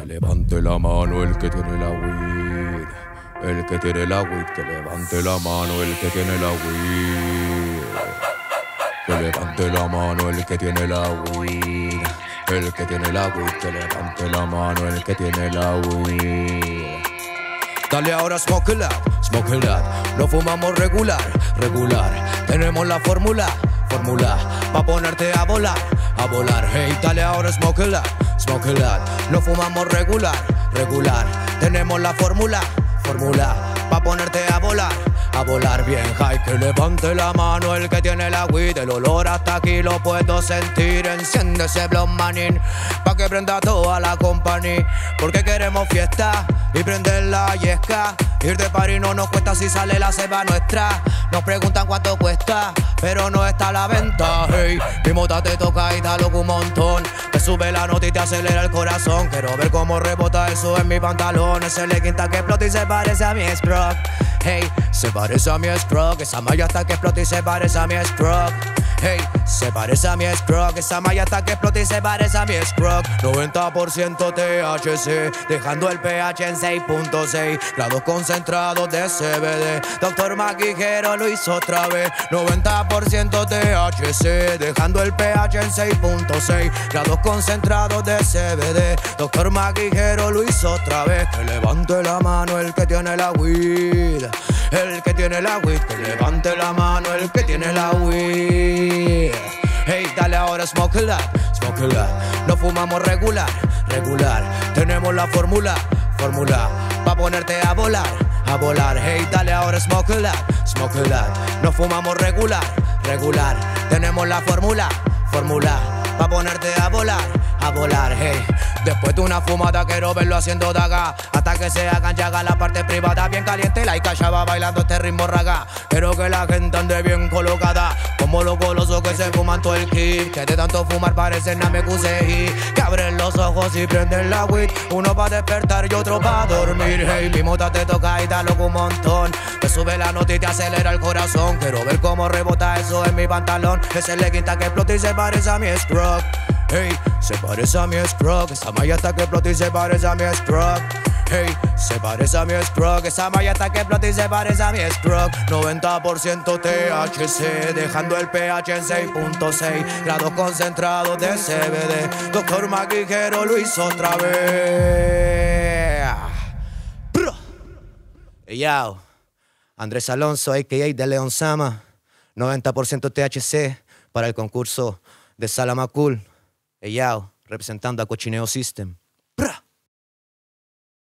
Que levante la mano el que tiene la weed. El que tiene la weed, que levante la mano el que tiene la weed. Que levante la mano el que tiene la weed. El que tiene la weed, que levante la mano el que tiene la weed. Dale ahora smoke it out, smoke it out. No fumamos regular, regular. Tenemos la fórmula, fórmula. Pa' ponerte a volar, a volar. Hey, dale ahora smoke it out, No fumamos regular, regular. Tenemos la fórmula, fórmula. Pa' ponerte a volar, a volar bien high. Que levante la mano el que tiene la weed. El olor hasta aquí lo puedo sentir. Enciende ese blow manin. Pa' que prenda toda la compañía. Porque queremos fiesta y prender la yesca. Ir de party no nos cuesta si sale la ceba nuestra. Nos preguntan cuánto cuesta, pero no está a la venta. Hey, mi mota te toca y da loco un montón. Sube la nota y te acelera el corazón. Quiero ver cómo rebota eso en mi pantalón. Ese le quinta que explota y se parece a mi scrub. Hey, se parece a mi scrub. Esa malla hasta que explota y se parece a mi scrub. Hey, se parece a mi scrub. Esa malla hasta que explota y se parece a mi scrub. 90% THC, dejando el pH en 6.6 grados concentrados de CBD. Doctor Maquijero lo hizo otra vez. 90% THC, dejando el pH en 6.6 grados concentrados de CBD. Doctor Maquijero lo hizo otra vez. Que levante la mano el que tiene la weed. El que tiene la weed, que levante la mano el que tiene la weed. Hey, dale ahora smoke it up, smoke it. No fumamos regular, regular. Tenemos la fórmula, fórmula. Pa' ponerte a volar, a volar. Hey, dale ahora smoke it smoke it. No fumamos regular, regular. Tenemos la fórmula, fórmula. Pa' ponerte a volar, a volar, hey. Después de una fumada quiero verlo haciendo daga. Hasta que se hagan llaga la parte privada Bien caliente, la ya va bailando este ritmo raga. Quiero que la gente ande bien colocada Como los golosos que se fuman todo el kit. Que de tanto fumar parecen namekusei Que abren los ojos y prenden la weed. Uno va a despertar y otro va a dormir Hey, mi mota te toca y da loco un montón. Te sube la nota y te acelera el corazón. Quiero ver cómo rebota eso en mi pantalón. Ese le quinta que explota y se parece a mi scrub Hey, se parece a mi scrub Esa malla hasta que explota y se parece a mi scrub Hey, se parece a mi scrub Esa malla hasta que explota y se parece a mi scrub 90% THC Dejando el pH en 6.6 Grados concentrados de CBD Doctor Maquijero lo hizo otra vez Bro. Yo. Andrés Alonso, a.k.a. de León Sama 90% THC para el concurso de Salamacul. Eyao, representando a Cochineo System.